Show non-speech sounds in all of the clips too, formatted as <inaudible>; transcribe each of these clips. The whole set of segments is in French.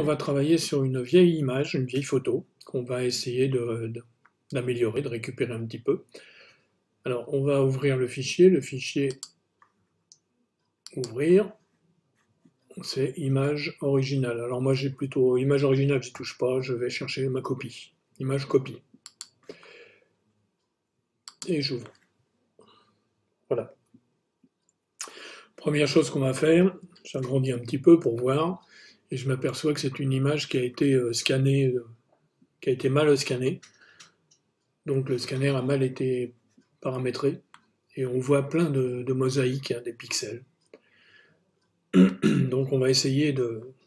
On va travailler sur une vieille image, une vieille photo, qu'on va essayer d'améliorer, de, de récupérer un petit peu. Alors, on va ouvrir le fichier, le fichier ouvrir, c'est image originale. Alors moi j'ai plutôt image originale, je touche pas, je vais chercher ma copie. Image copie. Et j'ouvre. Voilà. Première chose qu'on va faire, j'agrandis un petit peu pour voir, et je m'aperçois que c'est une image qui a été euh, scannée, euh, qui a été mal scannée. Donc le scanner a mal été paramétré, et on voit plein de, mosaïques, hein, des pixels. <clears throat> Donc on va essayer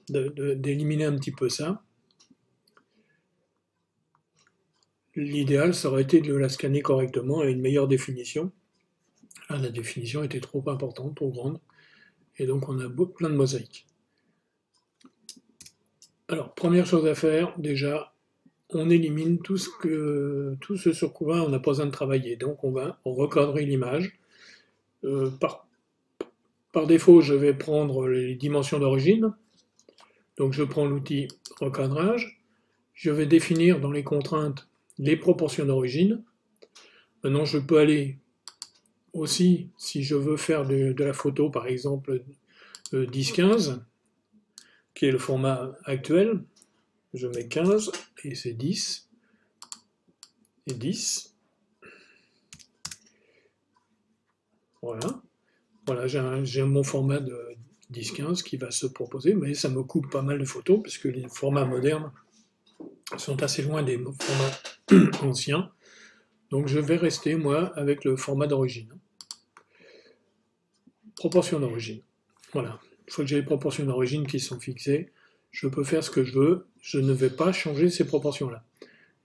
d'éliminer un petit peu ça. L'idéal, ça aurait été de la scanner correctement à une meilleure définition. Ah, la définition était trop importante, trop grande, et donc on a plein de mosaïques. Alors, première chose à faire, déjà, on élimine tout ce, sur quoi on n'a pas besoin de travailler. Donc on va recadrer l'image. Euh, par par défaut, je vais prendre les dimensions d'origine. Donc je prends l'outil recadrage. Je vais définir dans les contraintes les proportions d'origine. Maintenant, je peux aller aussi, si je veux faire de, la photo, par exemple 10-15, euh, qui est le format actuel, je mets 15 et c'est 10 et 10. Voilà. Voilà, j'ai mon format de 10-15 qui va se proposer, mais ça me coupe pas mal de photos, puisque les formats modernes sont assez loin des formats <clears throat> anciens. Donc je vais rester, moi, avec le format d'origine. Proportion d'origine. Voilà. Une fois que j'ai les proportions d'origine qui sont fixées, je peux faire ce que je veux. Je ne vais pas changer ces proportions-là.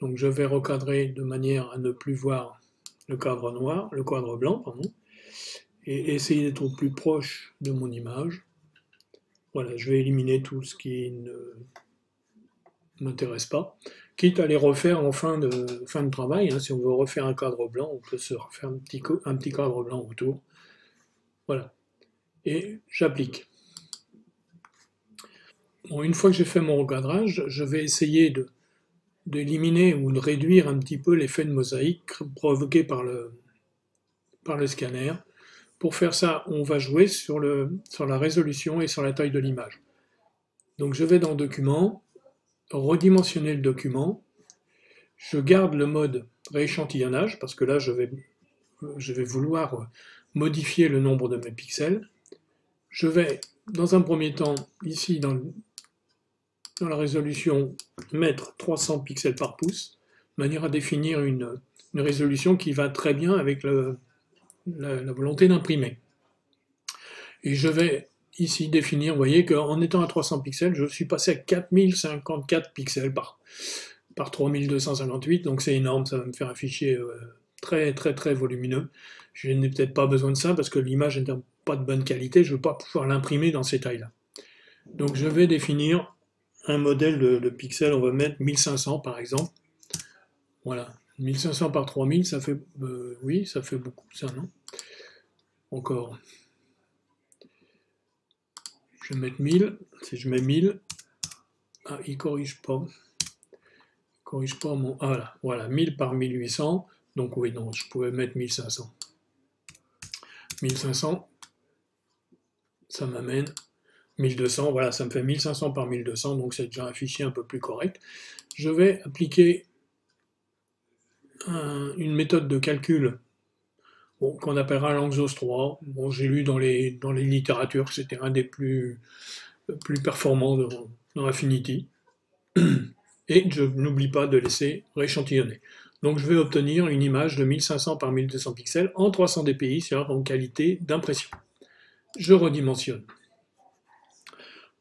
Donc je vais recadrer de manière à ne plus voir le cadre noir, le cadre blanc, pardon, et essayer d'être au plus proche de mon image. Voilà, je vais éliminer tout ce qui ne m'intéresse pas, quitte à les refaire en fin de, fin de travail. Hein. si on veut refaire un cadre blanc, on peut se refaire un petit, un petit cadre blanc autour. Voilà. Et j'applique. Une fois que j'ai fait mon recadrage, je vais essayer d'éliminer ou de réduire un petit peu l'effet de mosaïque provoqué par le, le scanner pour faire ça, on va jouer sur, le, la résolution et sur la taille de l'image. Donc je vais dans Document, redimensionner le document, je garde le mode rééchantillonnage, parce que là je vais, vouloir modifier le nombre de mes pixels. Je vais, dans un premier temps, ici dans, dans la résolution, mettre 300 pixels par pouce, de manière à définir une, une résolution qui va très bien avec le, la, volonté d'imprimer. Et je vais ici définir, vous voyez qu'en étant à 300 pixels, je suis passé à 4054 pixels par, par 3258, donc c'est énorme, ça va me faire un fichier euh, très très très volumineux. Je n'ai peut-être pas besoin de ça parce que l'image n'est pas de bonne qualité, je ne veux pas pouvoir l'imprimer dans ces tailles-là. Donc je vais définir modèle de, de, pixels, on va mettre 1500 par exemple. Voilà, 1500 par 3000, ça fait, euh, oui, ça fait beaucoup, ça, non? Encore. Je vais mettre 1000. Si je mets 1000, ah, il corrige pas. Il corrige pas mon. Ah, voilà, voilà, 1000 par 1800. Donc, oui, non, je pouvais mettre 1500. 1500, ça m'amène 1200. Voilà, ça me fait 1500 par 1200. Donc, c'est déjà un fichier un peu plus correct. Je vais appliquer une méthode de calcul qu'on appellera l'Anxos 3. Bon, j'ai lu dans les, dans les littératures que c'était un des plus, plus performants dans, Affinity. <clears throat> Et je n'oublie pas de laisser rééchantillonner. Donc je vais obtenir une image de 1500 par 1200 pixels en 300 dpi, c'est-à-dire en qualité d'impression. Je redimensionne.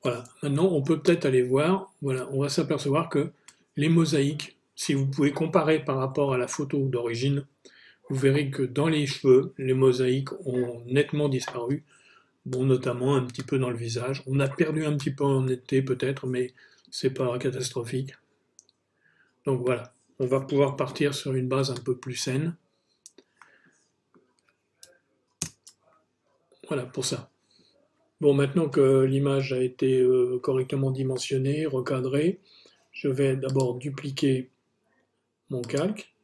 Voilà, maintenant on peut peut-être aller voir, voilà, on va s'apercevoir que les mosaïques si vous pouvez comparer par rapport à la photo d'origine, vous verrez que dans les cheveux, les mosaïques ont nettement disparu, bon, notamment un petit peu dans le visage. On a perdu un petit peu en été peut-être, mais c'est pas catastrophique. Donc voilà, on va pouvoir partir sur une base un peu plus saine. Voilà pour ça. Bon, maintenant que l'image a été euh, correctement dimensionnée, recadrée, je vais d'abord dupliquer mon calque,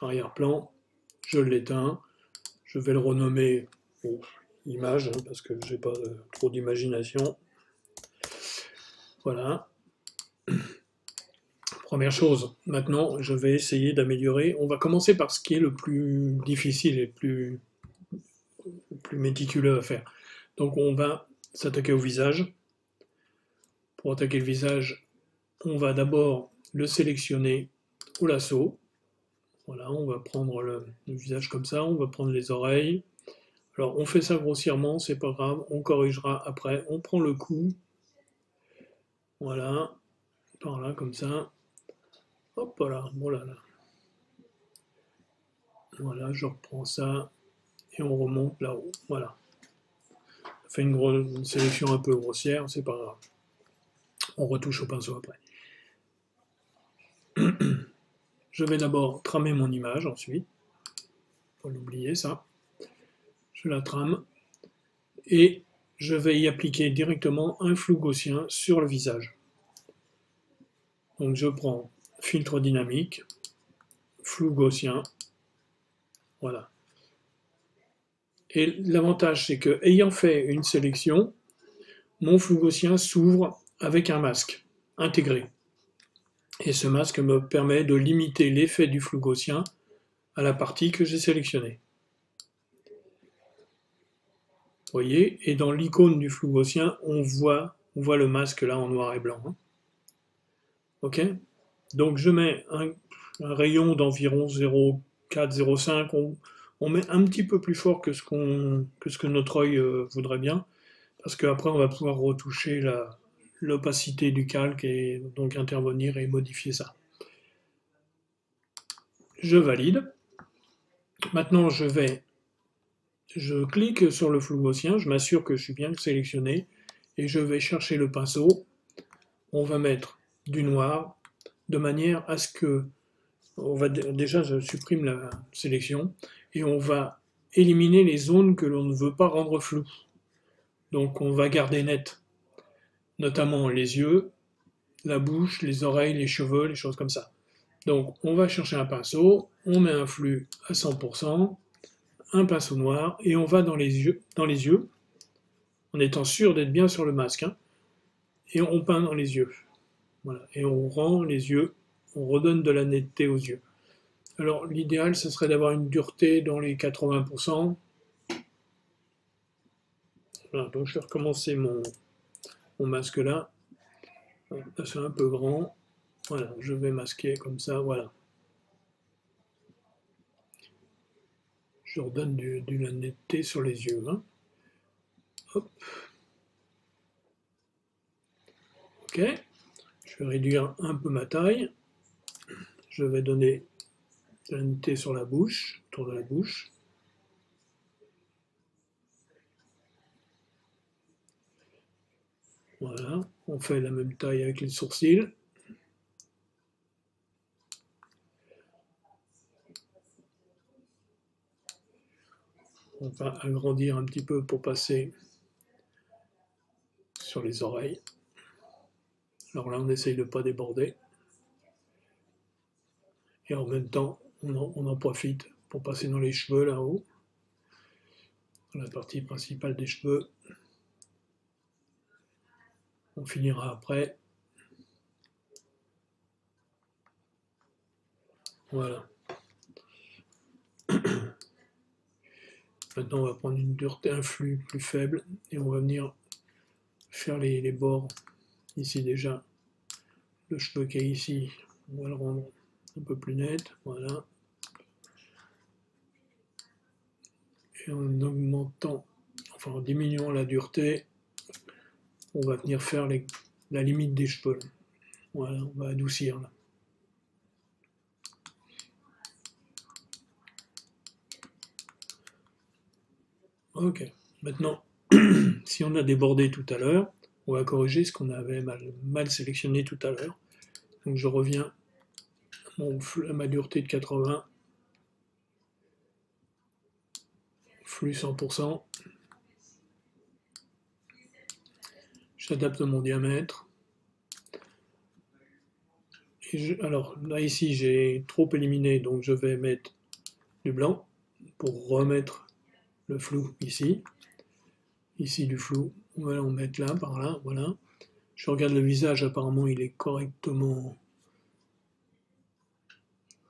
arrière-plan, je l'éteins, je vais le renommer image, hein, parce que je n'ai pas euh, trop d'imagination. Voilà. <clears throat> Première chose, maintenant je vais essayer d'améliorer. On va commencer par ce qui est le plus difficile et le plus, plus méticuleux à faire. Donc on va s'attaquer au visage. Pour attaquer le visage, on va d'abord le sélectionner au lasso. Voilà, on va prendre le, visage comme ça, on va prendre les oreilles. Alors on fait ça grossièrement, c'est pas grave, on corrigera après. On prend le cou, voilà, par là comme ça. Hop voilà, voilà. Là. Voilà, je reprends ça et on remonte là-haut. Voilà. Fait une, sélection un peu grossière, c'est pas grave. On retouche au pinceau après. <clears throat> Je vais d'abord tramer mon image ensuite. Pas l'oublier ça. Je la trame et je vais y appliquer directement un flou gaussien sur le visage. Donc je prends filtre dynamique, flou gaussien, voilà. Et l'avantage, c'est que, ayant fait une sélection, mon flou gaussien s'ouvre avec un masque intégré. Et ce masque me permet de limiter l'effet du flou gaussien à la partie que j'ai sélectionnée. Vous voyez, et dans l'icône du flou gaussien, on voit, on voit le masque là en noir et blanc. Hein. Ok donc je mets un, rayon d'environ 0,4, 0,5. On, on, met un petit peu plus fort que ce, que, notre œil euh, voudrait bien, parce qu'après on va pouvoir retoucher l'opacité du calque et donc intervenir et modifier ça. Je valide. Maintenant je vais, je clique sur le flou gaussien, je m'assure que je suis bien sélectionné et je vais chercher le pinceau. On va mettre du noir, de manière à ce que, déjà je supprime la sélection, et on va éliminer les zones que l'on ne veut pas rendre floues. Donc on va garder net, notamment les yeux, la bouche, les oreilles, les cheveux, les choses comme ça. Donc on va chercher un pinceau, on met un flux à 100%, un pinceau noir, et on va dans les yeux, dans les yeux en étant sûr d'être bien sur le masque, hein, et on peint dans les yeux. Et on rend les yeux, on redonne de la netteté aux yeux. Alors l'idéal, ce serait d'avoir une dureté dans les 80%. Voilà, donc je vais recommencer mon, mon masque là. C'est un peu grand. Voilà, je vais masquer comme ça, voilà. Je redonne de la netteté sur les yeux. Hein. Hop. Ok. Je vais réduire un peu ma taille. Je vais donner sur la bouche, autour de la bouche. Voilà, on fait la même taille avec les sourcils. On va agrandir un petit peu pour passer sur les oreilles. Alors là, on essaye de ne pas déborder. Et en même temps, on en, profite pour passer dans les cheveux là-haut, la partie principale des cheveux. On finira après. Voilà. Maintenant, on va prendre une dureté, un flux plus faible et on va venir faire les bords ici déjà le cheveu qui est ici, on va le rendre un peu plus net, voilà. Et en augmentant, enfin en diminuant la dureté, on va venir faire la limite des cheveux. Voilà, on va adoucir là. Ok, maintenant, <clears throat> si on a débordé tout à l'heure, on va corriger ce qu'on avait mal, sélectionné tout à l'heure. Donc je reviens ma dureté de 80, flux 100%. J'adapte mon diamètre. alors là ici j'ai trop éliminé, donc je vais mettre du blanc pour remettre le flou ici. Ici du flou, on va en mettre là, par là, voilà. Je regarde le visage, apparemment il est correctement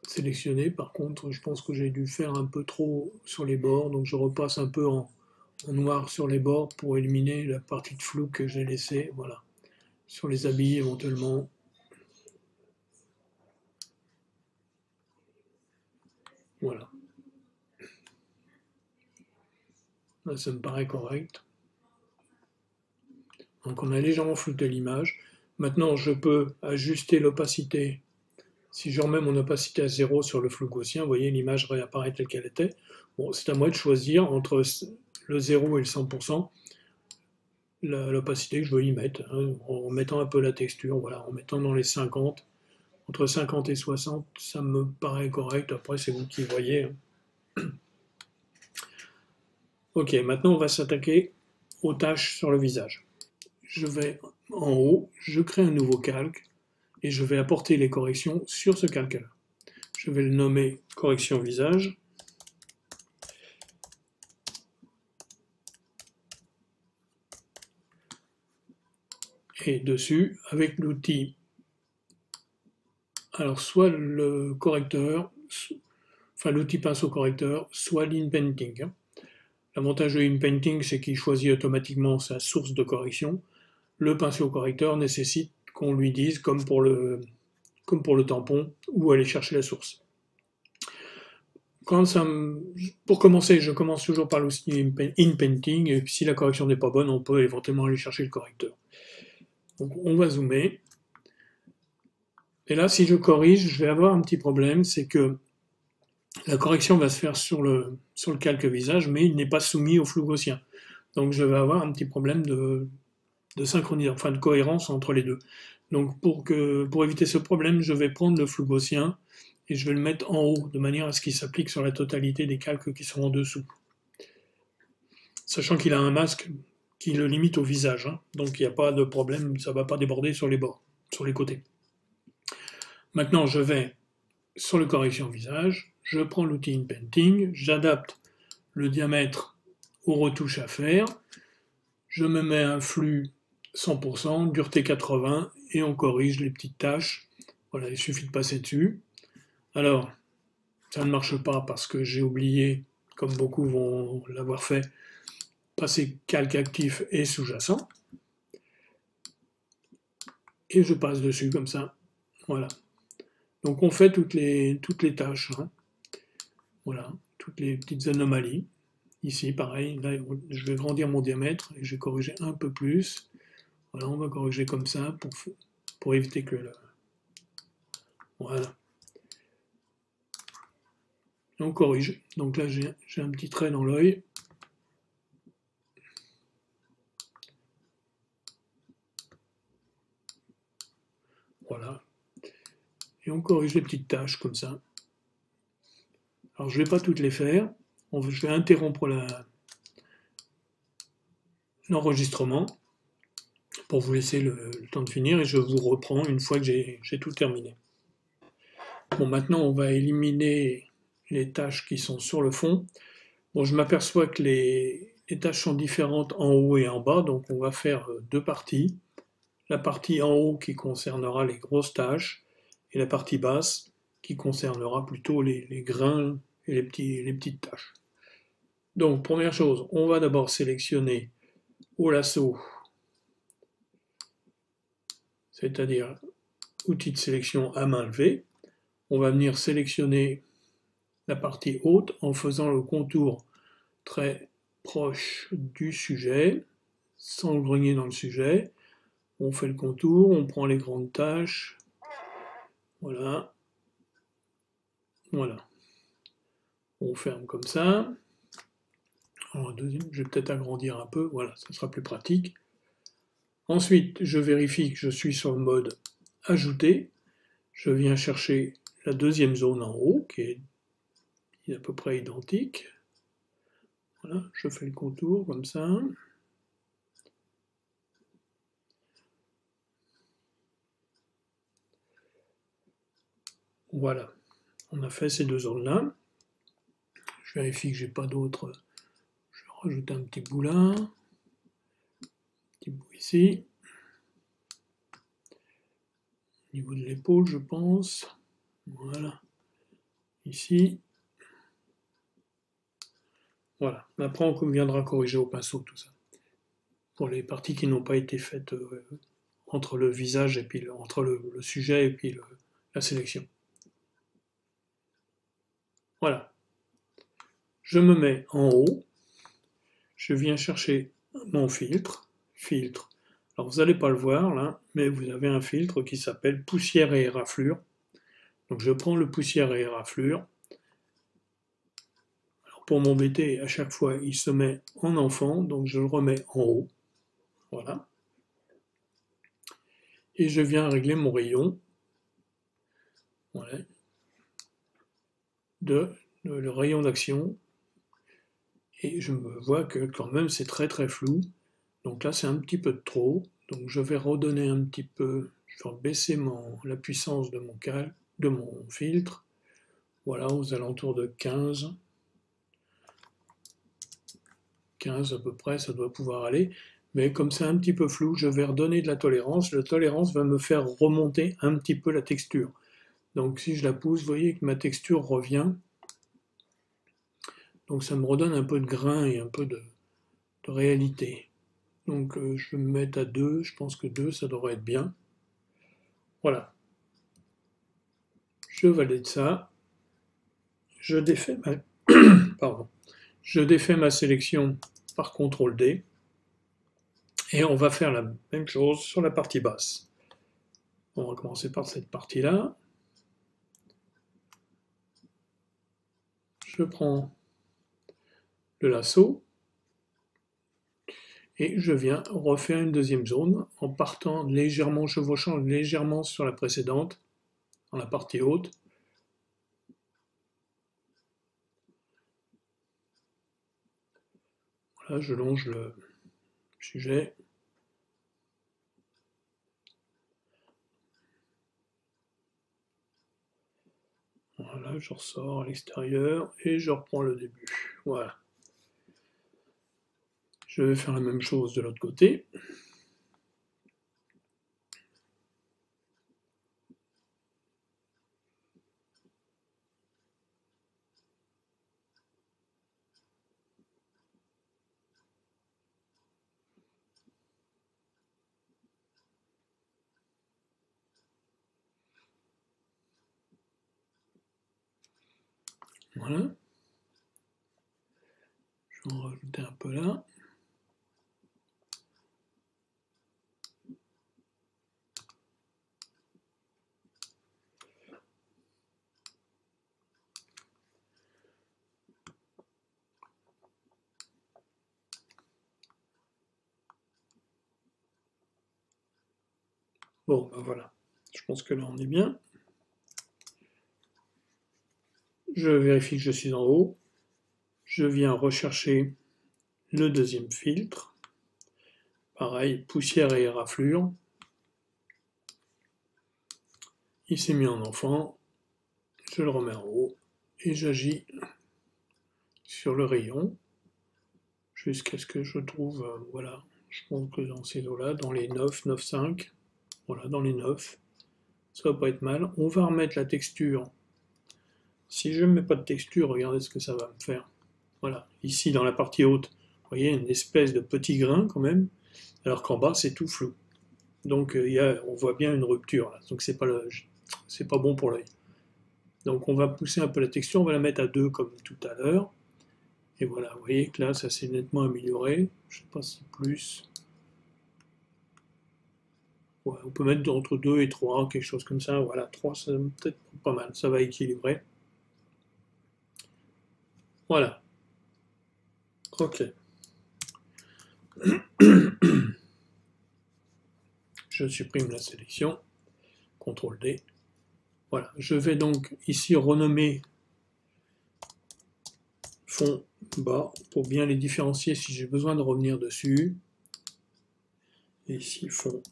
sélectionné. Par contre, je pense que j'ai dû faire un peu trop sur les bords, donc je repasse un peu en, noir sur les bords pour éliminer la partie de flou que j'ai laissée. Voilà. Sur les habits éventuellement. Voilà. ça me paraît correct. Donc on a légèrement flouté l'image. Maintenant, je peux ajuster l'opacité. Si je remets mon opacité à 0 sur le flou gaussien, vous voyez, l'image réapparaît telle qu'elle était. Bon, c'est à moi de choisir entre le 0 et le 100% l'opacité que je veux y mettre, hein, en mettant un peu la texture, voilà, en mettant dans les 50. Entre 50 et 60, ça me paraît correct. Après, c'est vous qui voyez. Hein. <clears throat> Ok, maintenant on va s'attaquer aux tâches sur le visage. Je vais en haut, je crée un nouveau calque et je vais apporter les corrections sur ce calque-là. Je vais le nommer correction visage. Et dessus, avec l'outil, alors soit le correcteur, enfin l'outil pinceau correcteur, soit l'in-painting. Hein. L'avantage de InPainting, c'est qu'il choisit automatiquement sa source de correction. Le pinceau correcteur nécessite qu'on lui dise, comme pour, le, comme pour le tampon, où aller chercher la source. Quand ça, pour commencer, je commence toujours par l'outil InPainting, et si la correction n'est pas bonne, on peut éventuellement aller chercher le correcteur. Donc on va zoomer. Et là, si je corrige, je vais avoir un petit problème, c'est que la correction va se faire sur le, sur le calque visage, mais il n'est pas soumis au flou gaussien. Donc je vais avoir un petit problème de, de synchronisation, enfin de cohérence entre les deux. Donc pour, que, pour éviter ce problème, je vais prendre le flou gaussien et je vais le mettre en haut, de manière à ce qu'il s'applique sur la totalité des calques qui sont en dessous. Sachant qu'il a un masque qui le limite au visage, hein. donc il n'y a pas de problème, ça ne va pas déborder sur les bords, sur les côtés. Maintenant, je vais sur le correction visage, je prends l'outil InPainting, j'adapte le diamètre aux retouches à faire, je me mets un flux 100%, dureté 80, et on corrige les petites tâches. Voilà, il suffit de passer dessus. Alors, ça ne marche pas parce que j'ai oublié, comme beaucoup vont l'avoir fait, passer calque actif et sous-jacent. Et je passe dessus comme ça. Voilà. Donc on fait toutes les, tâches. Hein. Voilà, toutes les petites anomalies. Ici, pareil, là, je vais grandir mon diamètre et je vais corriger un peu plus. On va corriger comme ça pour, éviter que le... Voilà. on corrige. Donc là, j'ai un petit trait dans l'œil. Voilà. Et on corrige les petites taches comme ça. Alors je ne vais pas toutes les faire. Je vais interrompre l'enregistrement pour vous laisser le, temps de finir et je vous reprends une fois que j'ai tout terminé. Bon, maintenant on va éliminer les tâches qui sont sur le fond. Bon, je m'aperçois que les, les tâches sont différentes en haut et en bas, donc on va faire deux parties. La partie en haut qui concernera les grosses tâches et la partie basse qui concernera plutôt les, grains et les, les petites tâches. Donc, première chose, on va d'abord sélectionner au lasso, c'est-à-dire outil de sélection à main levée. On va venir sélectionner la partie haute en faisant le contour très proche du sujet, sans grenier dans le sujet. On fait le contour, on prend les grandes tâches. Voilà. Voilà on ferme comme ça. Je vais peut-être agrandir un peu, voilà, ça sera plus pratique. Ensuite, je vérifie que je suis sur le mode Ajouter. Je viens chercher la deuxième zone en haut qui est à peu près identique. Voilà, je fais le contour comme ça. Voilà, on a fait ces deux zones-là. Je vérifie que j'ai pas d'autres. Je rajoute un petit bout là. Ici. Au niveau de l'épaule, je pense. Voilà. Ici. Voilà. Après, on viendra corriger au pinceau tout ça. Pour les parties qui n'ont pas été faites euh, entre le visage et puis entre le, sujet et puis la sélection. Voilà. Je me mets en haut. Je viens chercher mon filtre. Filtre. Alors vous n'allez pas le voir là, mais vous avez un filtre qui s'appelle poussière et éraflure. Donc je prends le poussière et éraflure. Alors pour m'embêter, à chaque fois, il se met en enfant, donc je le remets en haut. Voilà. Et je viens régler mon rayon. Voilà. Le rayon d'action. Et je me vois que quand même c'est très très flou. Donc là c'est un petit peu trop. Donc je vais redonner un petit peu, je vais baisser mon, la puissance de mon cal, de mon filtre. Voilà, aux alentours de 15. 15 à peu près, ça doit pouvoir aller. Mais comme c'est un petit peu flou, je vais redonner de la tolérance. La tolérance va me faire remonter un petit peu la texture. Donc si je la pousse, vous voyez que ma texture revient. Donc ça me redonne un peu de grain et un peu de, réalité. Donc euh, je vais me mettre à 2, je pense que 2 ça devrait être bien. Voilà. Je valide ça. Je défais ma. <coughs> Je défais ma sélection par CTRL D. Et on va faire la même chose sur la partie basse. On va commencer par cette partie-là. Je prends le lasso et je viens refaire une deuxième zone en partant légèrement, chevauchant légèrement sur la précédente, dans la partie haute. Voilà, je longe le sujet. Voilà, je ressors à l'extérieur et je reprends le début. Voilà. Je vais faire la même chose de l'autre côté. Voilà. Je vais en rajouter un peu là. Bon, ben voilà. Je pense que là, on est bien. Je vérifie que je suis en haut. Je viens rechercher le deuxième filtre. Pareil, poussière et éraflure. Il s'est mis en enfant. Je le remets en haut et j'agis sur le rayon jusqu'à ce que je trouve, euh, voilà, je pense que dans ces eaux-là, dans les 9, 9, 5, voilà, dans les 9, ça va pas être mal. On va remettre la texture si je ne mets pas de texture, regardez ce que ça va me faire. Voilà, ici dans la partie haute, vous voyez une espèce de petit grain quand même, alors qu'en bas c'est tout flou. Donc euh, on voit bien une rupture là, donc c'est pas, pas bon pour l'œil. Donc on va pousser un peu la texture, on va la mettre à 2 comme tout à l'heure. Et voilà, vous voyez que là ça s'est nettement amélioré. Je ne sais pas si plus. On peut mettre entre 2 et 3, quelque chose comme ça. Voilà, 3 c'est peut-être pas mal, ça va équilibrer. Voilà. OK. <clears throat> Je supprime la sélection. CTRL D. Voilà. Je vais donc ici renommer fond bas pour bien les différencier si j'ai besoin de revenir dessus. Et ici fond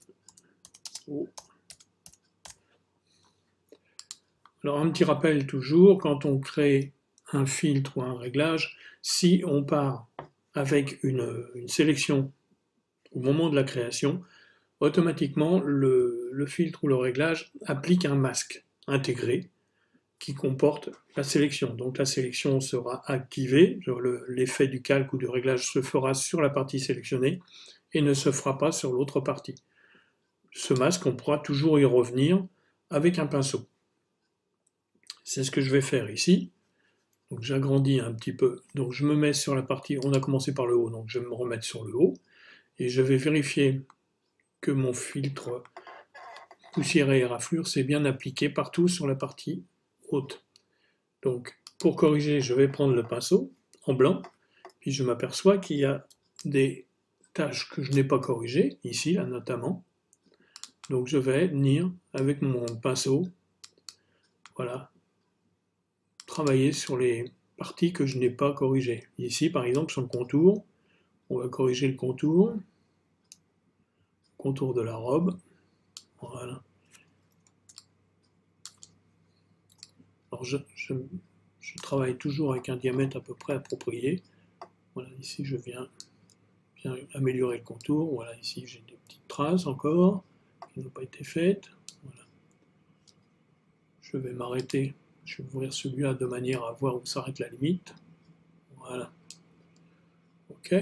Alors un petit rappel toujours, quand on crée un filtre ou un réglage, si on part avec une, sélection au moment de la création, automatiquement le, filtre ou le réglage applique un masque intégré qui comporte la sélection. Donc la sélection sera activée, l'effet du calque ou du réglage se fera sur la partie sélectionnée et ne se fera pas sur l'autre partie. Ce masque, on pourra toujours y revenir avec un pinceau. C'est ce que je vais faire ici. Donc j'agrandis un petit peu. Donc je me mets sur la partie, on a commencé par le haut, donc je vais me remettre sur le haut. Et je vais vérifier que mon filtre poussière et raflure s'est bien appliqué partout sur la partie haute. Donc pour corriger, je vais prendre le pinceau en blanc, puis je m'aperçois qu'il y a des tâches que je n'ai pas corrigées, ici là notamment. Donc je vais venir avec mon pinceau, voilà, travailler sur les parties que je n'ai pas corrigées. Ici, par exemple, sur le contour, on va corriger le contour, contour de la robe. Voilà. Alors, je, travaille toujours avec un diamètre à peu près approprié. Voilà, ici, je viens, viens améliorer le contour. Voilà, ici, j'ai des petites traces encore n'ont pas été faites. Voilà. Je vais m'arrêter je vais ouvrir celui-là de manière à voir où s'arrête la limite. Voilà. OK.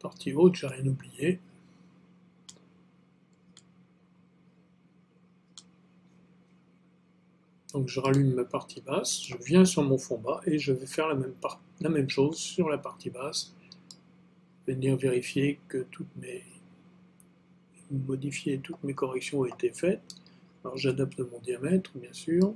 Partie haute, j'ai rien oublié. Donc je rallume ma partie basse, je viens sur mon fond bas et je vais faire la même, la même chose sur la partie basse. Venir vérifier que toutes mes modifier toutes mes corrections ont été faites. Alors j'adapte mon diamètre bien sûr.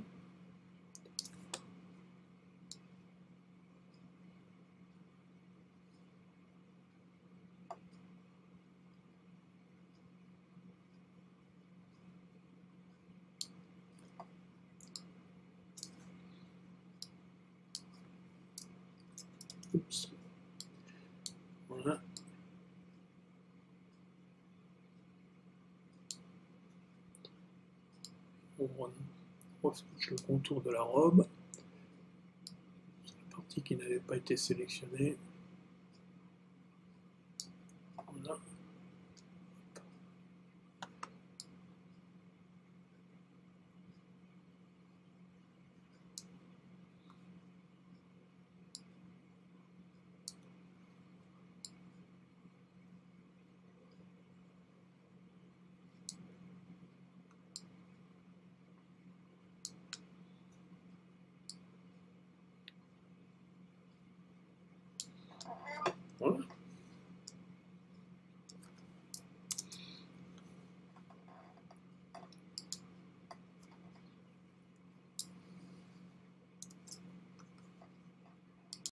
Voilà. On de la robe. La partie qui n'avait pas été sélectionnée.